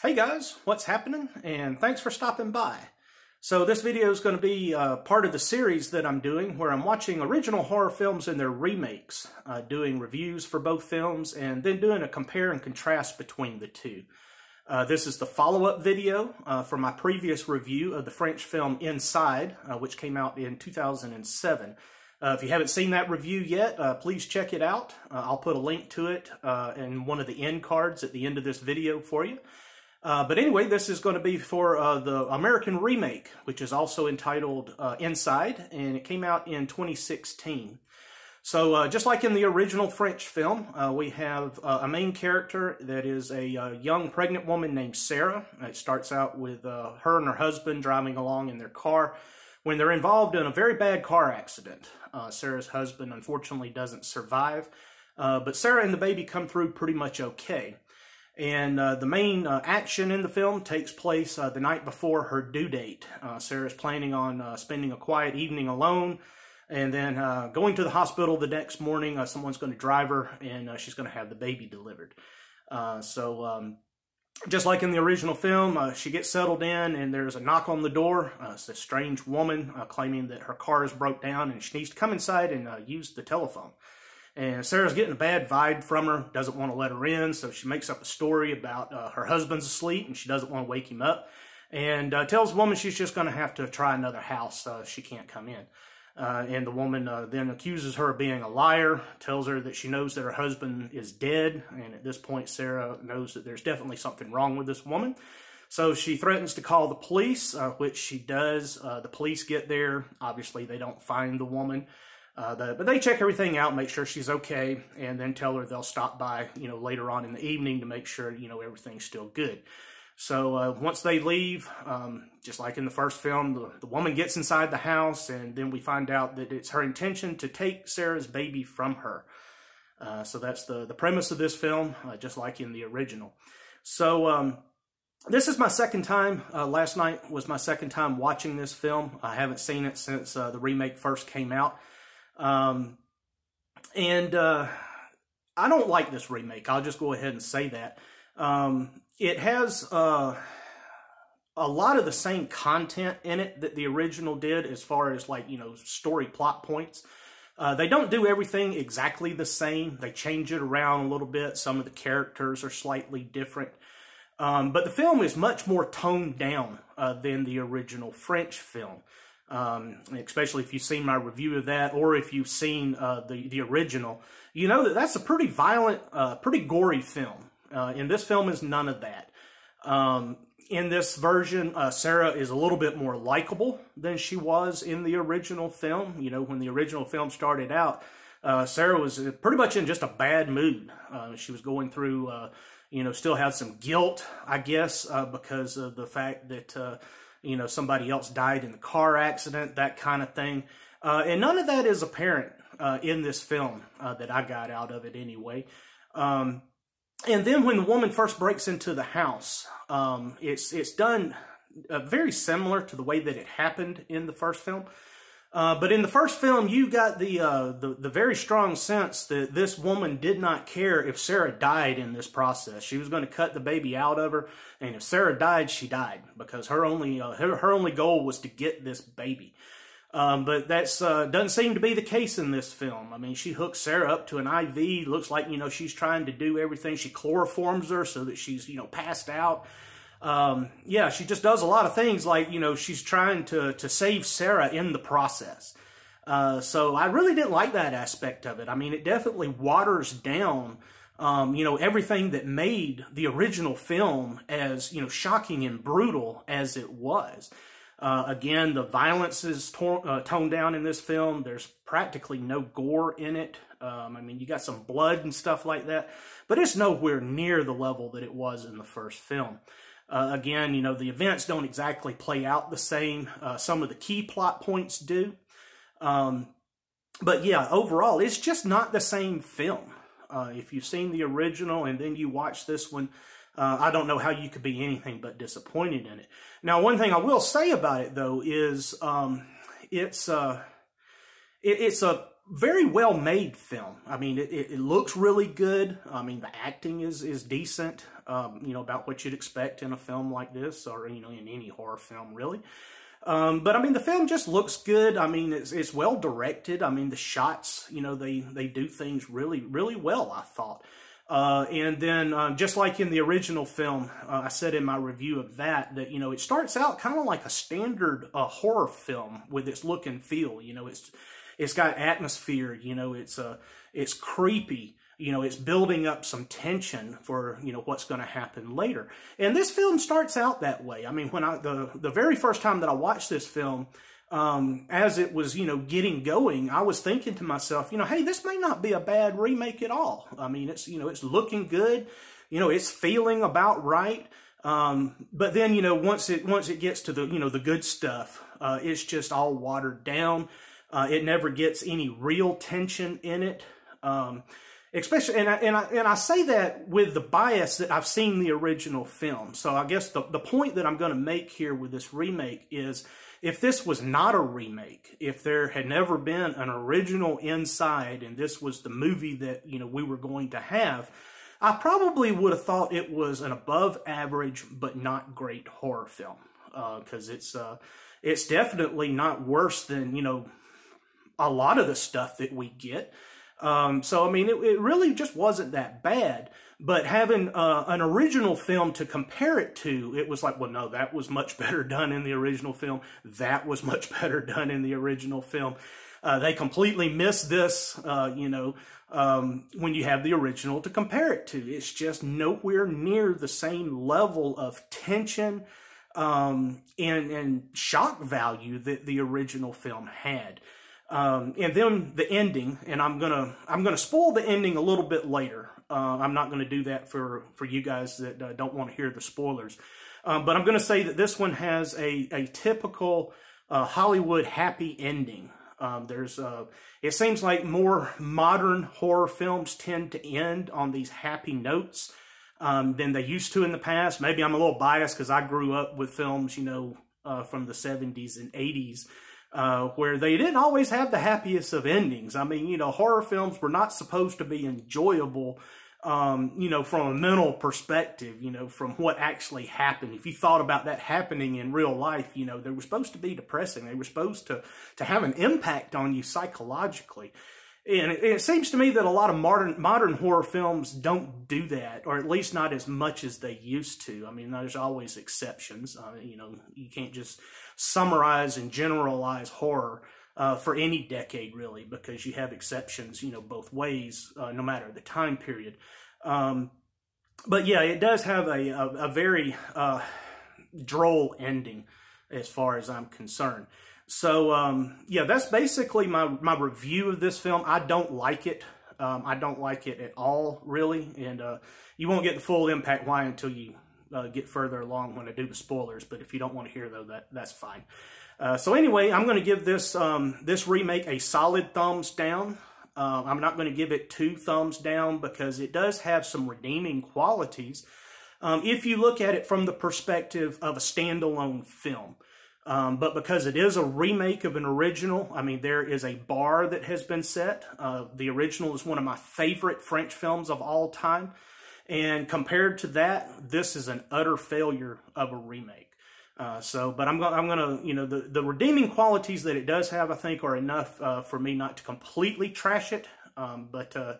Hey guys, what's happening? And thanks for stopping by. So this video is going to be uh, part of the series that I'm doing where I'm watching original horror films and their remakes, uh, doing reviews for both films, and then doing a compare and contrast between the two. Uh, this is the follow-up video uh, for my previous review of the French film Inside, uh, which came out in 2007. Uh, if you haven't seen that review yet, please check it out. I'll put a link to it in one of the end cards at the end of this video for you. Uh, but anyway, this is going to be for uh, the American remake, which is also entitled uh, Inside, and it came out in 2016. So uh, just like in the original French film, uh, we have a main character that is a young pregnant woman named Sarah. It starts out with her and her husband driving along in their car when they're involved in a very bad car accident. Sarah's husband unfortunately doesn't survive, but Sarah and the baby come through pretty much okay. And uh, the main uh, action in the film takes place uh, the night before her due date. Uh, Sarah's planning on uh, spending a quiet evening alone and then uh, going to the hospital the next morning. someone's going to drive her and she's going to have the baby delivered. so, um, just like in the original film, she gets settled in and there's a knock on the door. it's a strange woman claiming that her car is broke down and she needs to come inside and use the telephone. And Sarah's getting a bad vibe from her, doesn't want to let her in, so she makes up a story about uh, her husband's asleep and she doesn't want to wake him up. And uh, tells the woman she's just going to have to try another house. Uh, she can't come in. Uh, and the woman uh, then accuses her of being a liar, tells her that she knows that her husband is dead. And at this point, Sarah knows that there's definitely something wrong with this woman. So she threatens to call the police, uh, which she does. the police get there. Obviously, they don't find the woman. Uh, the, but they check everything out, make sure she's okay, and then tell her they'll stop by, you know, later on in the evening to make sure, you know, everything's still good. So uh, once they leave, um, just like in the first film, the, the, woman gets inside the house, and then we find out that it's her intention to take Sarah's baby from her. Uh, so that's the, the premise of this film, uh, just like in the original. So um, this is my second time. Uh, last night was my second time watching this film. I haven't seen it since uh, the remake first came out. Um, and uh, I don't like this remake. I'll just go ahead and say that. Um, it has uh, a lot of the same content in it that the original did as far as like, you know, story plot points. Uh, they don't do everything exactly the same. They change it around a little bit. Some of the characters are slightly different. Um, but the film is much more toned down uh, than the original French film um, especially if you've seen my review of that or if you've seen uh, the, the original, you know that that's a pretty violent, uh, pretty gory film. Uh, and this film is none of that. Um, in this version, uh, Sarah is a little bit more likable than she was in the original film. You know, when the original film started out, uh, Sarah was pretty much in just a bad mood. Uh, she was going through, you know, still had some guilt, I guess, because of the fact that you know, somebody else died in the car accident, that kind of thing. Uh, and none of that is apparent uh, in this film uh, that I got out of it anyway. Um, and then when the woman first breaks into the house, um, it's it's done uh, very similar to the way that it happened in the first film. Uh, but in the first film, you got the, uh, the the very strong sense that this woman did not care if Sarah died in this process. She was going to cut the baby out of her, and if Sarah died, she died because her only uh, her, her only goal was to get this baby. Um, but that's uh, doesn't seem to be the case in this film. I mean, she hooks Sarah up to an IV. Looks like you know she's trying to do everything. She chloroforms her so that she's you know passed out um, yeah, she just does a lot of things like, you know, she's trying to, to save Sarah in the process. Uh, so I really didn't like that aspect of it. I mean, it definitely waters down, um, you know, everything that made the original film as, you know, shocking and brutal as it was. Uh, again, the violence is uh, toned down in this film. There's practically no gore in it. Um, I mean, you got some blood and stuff like that, but it's nowhere near the level that it was in the first film. Uh, again, you know, the events don't exactly play out the same. Uh, some of the key plot points do. Um, but yeah, overall, it's just not the same film. Uh, if you've seen the original and then you watch this one, uh, I don't know how you could be anything but disappointed in it. Now, one thing I will say about it, though, is um, it's, uh, it, it's a very well made film. I mean, it, it, looks really good. I mean, the acting is is decent. Um, you know, about what you'd expect in a film like this, or you know, in any horror film, really. Um, but I mean, the film just looks good. I mean, it's it's well directed. I mean, the shots, you know, they they do things really really well. I thought. Uh, and then, uh, just like in the original film, uh, I said in my review of that that you know it starts out kind of like a standard uh, horror film with its look and feel. You know, it's it's got atmosphere. You know, it's uh, it's creepy. You know, it's building up some tension for you know what's going to happen later. And this film starts out that way. I mean, when I the the very first time that I watched this film, um, as it was, you know, getting going, I was thinking to myself, you know, hey, this may not be a bad remake at all. I mean, it's, you know, it's looking good. You know, it's feeling about right. Um, but then, you know, once it, once it gets to the, you know, the good stuff, uh, it's just all watered down. Uh, it never gets any real tension in it. Um, especially, and I, and I, and I say that with the bias that I've seen the original film. So I guess the, the point that I'm going to make here with this remake is, if this was not a remake, if there had never been an original Inside and this was the movie that, you know, we were going to have, I probably would have thought it was an above average but not great horror film. Because uh, it's, uh, it's definitely not worse than, you know, a lot of the stuff that we get. Um, so, I mean, it, it really just wasn't that bad. But having uh, an original film to compare it to, it was like, well, no, that was much better done in the original film. That was much better done in the original film. Uh, they completely miss this, uh, you know, um, when you have the original to compare it to. It's just nowhere near the same level of tension um, and, and shock value that the original film had. Um, and then the ending, and I'm gonna I'm gonna spoil the ending a little bit later. Uh, I'm not to do that for, for you guys that uh, don't want to hear the spoilers. Um, but I'm to say that this one has a, a typical uh, Hollywood happy ending. Um, there's uh, it seems like more modern horror films tend to end on these happy notes um, than they used to in the past. Maybe I'm a little biased because I grew up with films, you know, uh, from the 70s and 80s uh, where they didn't always have the happiest of endings. I mean, you know, horror films were not supposed to be enjoyable, um, you know, from a mental perspective, you know, from what actually happened. If you thought about that happening in real life, you know, they were supposed to be depressing. They were supposed to, to have an impact on you psychologically. And it, it, seems to me that a lot of modern modern horror films don't do that, or at least not as much as they used to. I mean, there's always exceptions. Uh, you know, you can't just summarize and generalize horror uh, for any decade, really, because you have exceptions, you know, both ways, uh, no matter the time period. Um, but yeah, it does have a, a, a very uh, droll ending as far as I'm concerned. So um, yeah, that's basically my my review of this film. I don't like it. Um, I don't like it at all, really, and uh, you won't get the full impact why until you uh, get further along when I do the spoilers. But if you don't want to hear though, that that's fine. Uh, so anyway, I'm going to give this um, this remake a solid thumbs down. Uh, I'm not going to give it two thumbs down because it does have some redeeming qualities. Um, if you look at it from the perspective of a standalone film. Um, but because it is a remake of an original, I mean, there is a bar that has been set. Uh, the original is one of my favorite French films of all time. And compared to that, this is an utter failure of a remake. Uh, so, but I'm going, I'm to, you know, the, the redeeming qualities that it does have, I think, are enough uh, for me not to completely trash it. Um, but, uh,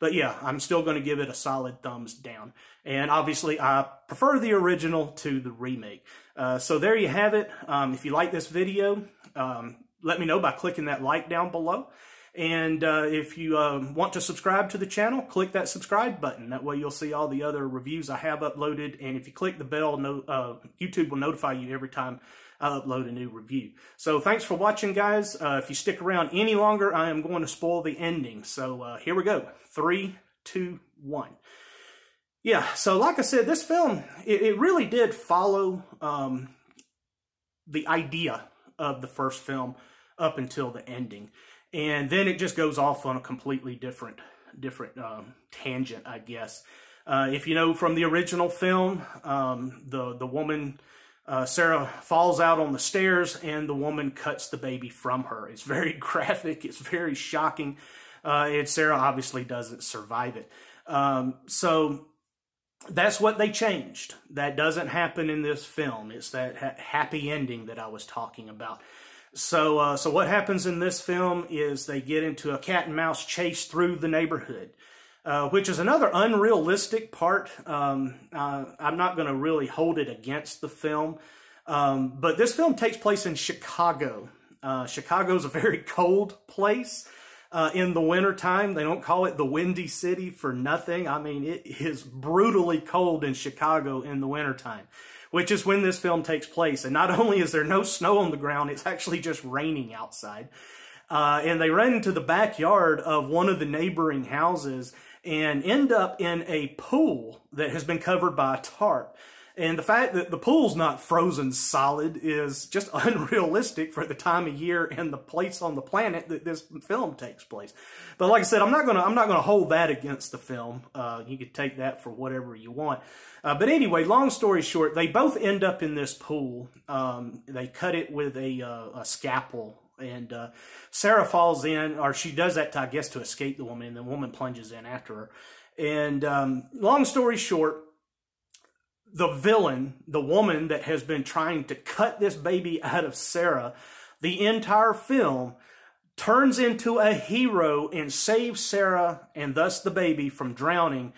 but yeah, I'm still going to give it a solid thumbs down. And obviously, I prefer the original to the remake. Uh, so there you have it. Um, if you like this video, um, let me know by clicking that like down below. And uh, if you uh, want to subscribe to the channel, click that subscribe button. That way you'll see all the other reviews I have uploaded. And if you click the bell, no, uh, YouTube will notify you every time I upload a new review. So thanks for watching, guys. Uh, if you stick around any longer, I am going to spoil the ending. So uh, here we go. Three, two, one yeah, so like I said, this film, it, it really did follow um, the idea of the first film up until the ending. And then it just goes off on a completely different different um, tangent, I guess. Uh, if you know from the original film, um, the the woman uh, Sarah falls out on the stairs and the woman cuts the baby from her. It's very graphic. It's very shocking. Uh, and Sarah obviously doesn't survive it. Um, so that's what they changed. That doesn't happen in this film. It's that ha happy ending that I was talking about. So, uh, so what happens in this film is they get into a cat and mouse chase through the neighborhood. Uh, which is another unrealistic part. Um, uh, I'm not going to really hold it against the film. Um, but this film takes place in Chicago. Uh, Chicago is a very cold place uh, in the wintertime. They don't call it the Windy City for nothing. I mean, it is brutally cold in Chicago in the wintertime, which is when this film takes place. And not only is there no snow on the ground, it's actually just raining outside. Uh, and they run into the backyard of one of the neighboring houses and end up in a pool that has been covered by a tarp. And the fact that the pool's not frozen solid is just unrealistic for the time of year and the place on the planet that this film takes place. But like I said, I'm not gonna I'm not gonna hold that against the film. Uh, you could take that for whatever you want. Uh, but anyway, long story short, they both end up in this pool. Um, they cut it with a, uh, a scalpel and uh, Sarah falls in, or she does that, to, I guess, to escape the woman, and the woman plunges in after her. And um, long story short, the villain, the woman that has been trying to cut this baby out of Sarah, the entire film turns into a hero and saves Sarah and thus the baby from drowning,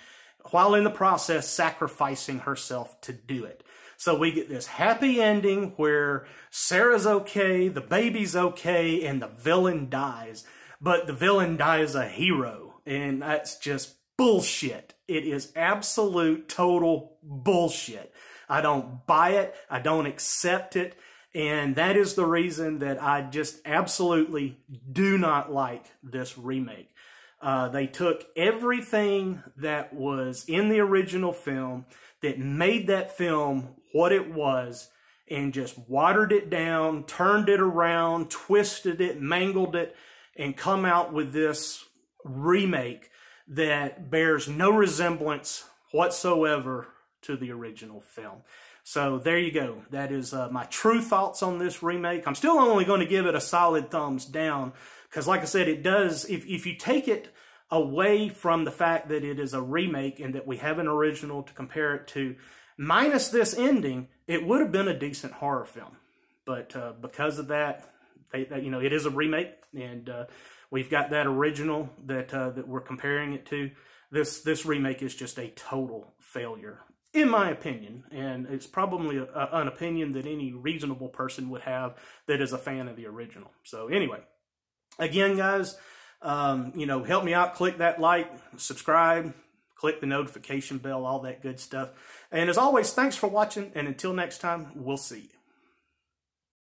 while in the process sacrificing herself to do it. So we get this happy ending where Sarah's okay, the baby's okay, and the villain dies. But the villain dies a hero, and that's just bullshit. It is absolute, total bullshit. I don't buy it. I don't accept it. And that is the reason that I just absolutely do not like this remake. Uh, they took everything that was in the original film that made that film what it was and just watered it down, turned it around, twisted it, mangled it, and come out with this remake that bears no resemblance whatsoever to the original film. So there you go. That is uh, my true thoughts on this remake. I'm still only going to give it a solid thumbs down because, like I said, it does. If if you take it away from the fact that it is a remake and that we have an original to compare it to, minus this ending, it would have been a decent horror film. But uh, because of that, they, you know, it is a remake, and uh, we've got that original that uh, that we're comparing it to. This this remake is just a total failure, in my opinion, and it's probably a, a, an opinion that any reasonable person would have that is a fan of the original. So anyway, again, guys um, you know, help me out. Click that like, subscribe, click the notification bell, all that good stuff. And as always, thanks for watching. And until next time, we'll see you.